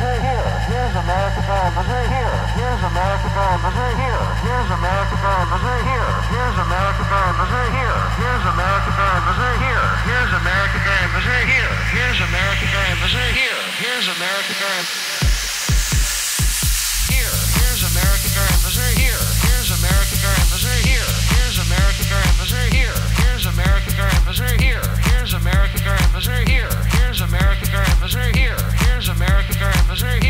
Missouri here. Here's America going Missouri here. Here's America going Missouri here. Here's America going Missouri here. Here's America here. Here's America going. Here's America. Here's America. Here's America officer.